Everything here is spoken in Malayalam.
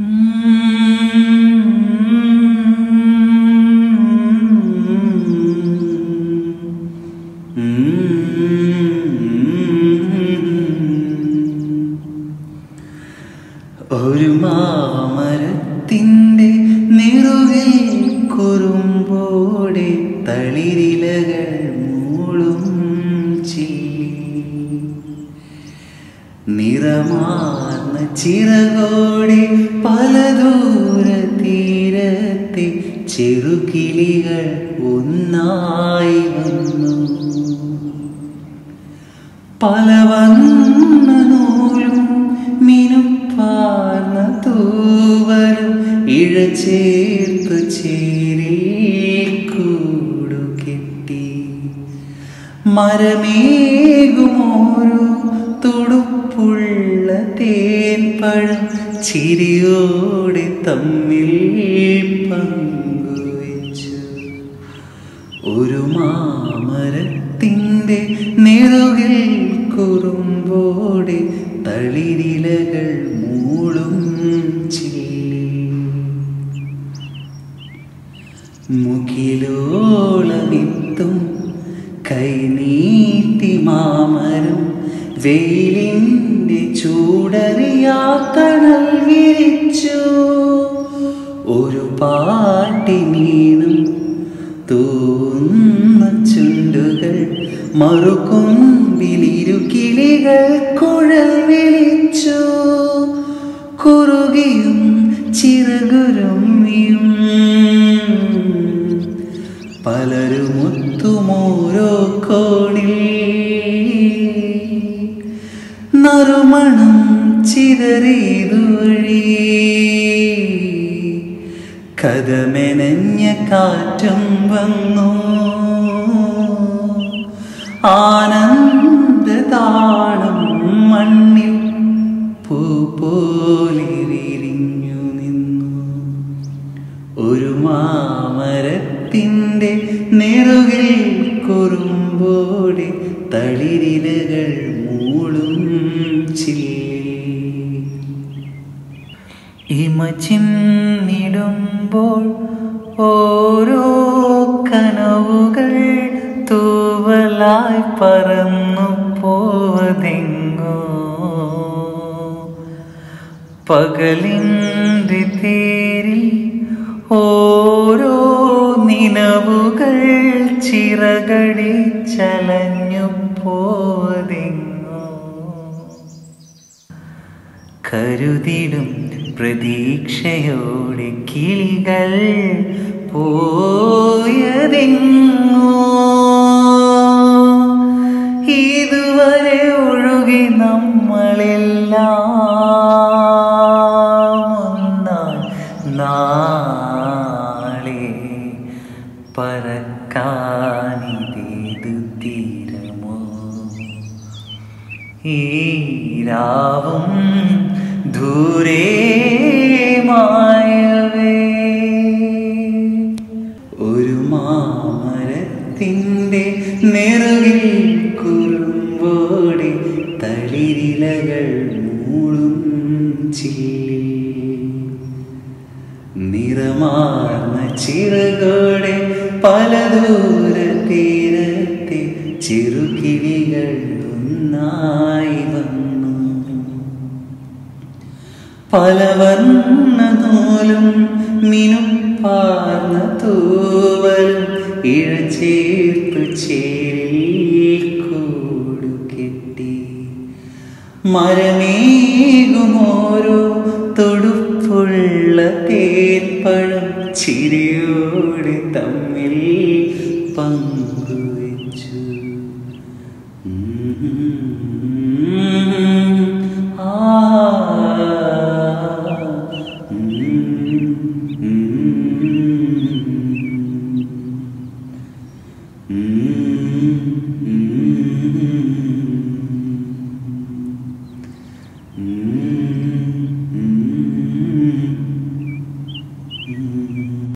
ഒരു നിറമാർന്ന പല ദൂര തീരത്തെ ചെറുകിളികൾ ഒന്നായി വന്നു. പല വന്ന നൂലും മിനുപ്പാർന്ന തൂവലും ഇഴ ചേർത്ത് ചേരി കൂടു കെട്ടി. മരമേകുമോരോ തുടുപ്പുള്ള തേൻപഴം ചിരിയോടെ തമ്മിൽ പങ്കുവച്ചു. ഒരു മാമരത്തിന്റെ നെറുകിൽ കുറുമ്പോടെ തളിരിലകൾ മൂളും ചില്ലി. മുഖിലോളമിത്തും കൈനീട്ടി മാമരം വെയിലിന്റെ ചൂടറിയാത്തണൽ വിരിച്ചു. ഒരു തൂന്ന ചുണ്ടുകൾ മറുകൊമ്പിലിരു കിളികൾ കുഴൽ വിളിച്ചു. കുറുകിയും ചിറകുരുമ്മിയും നറുമണം ചിതറിയതുവഴി കഥമെനഞ്ഞ കാറ്റും വന്നു. ആനന്ദ താളം മണ്ണിൽ പൂ പോലെ വിരിഞ്ഞു നിന്നു. ഒരു മാമരത്തിന്റെ നെറുകിൽ കുറുമ്പോടെ തളിരിലകൾ ഇമച്ചിന്നിടുമ്പോൾ ഓരോ കനവുകൾ തൂവലായി പറന്നു പോവതെങ്ങോ. പകലിന്റെ തേരിൽ ഓരോ നിലവുകൾ ചിറകടി ചലഞ്ഞു പോവതെങ്ങോ. കരുതിടും പ്രതീക്ഷയോടെ കിളികൾ പോയതെങ്ങോ. ഇതുവരെ ഒഴുകി നമ്മളെല്ലാം നാളെ പറക്കാനിതേതു തീരമോ? ഈരാവും ദൂരെ മായവേ. ഒരു മാമരത്തിന്റെ നെറുകിൽ കുറുമ്പോടി തളിരിലകൾ മൂളും ചില്ലി നിറമാർന്ന ചിറകോടെ പല ദൂര തീരത്തെ ചെറുകിളികൾ ഒന്നായി പല മിനും മിനുപ്പാർന്ന തൂവലും ഇഴ ചേർത്തു ചേരിൽ കൂടു കെട്ടി. മരമേകുമോരോ തൊടുപ്പുള്ള തേൻപഴം ചിരിയോടെ തമ്മിൽ പങ്കുവച്ചു. ഉം. Hum.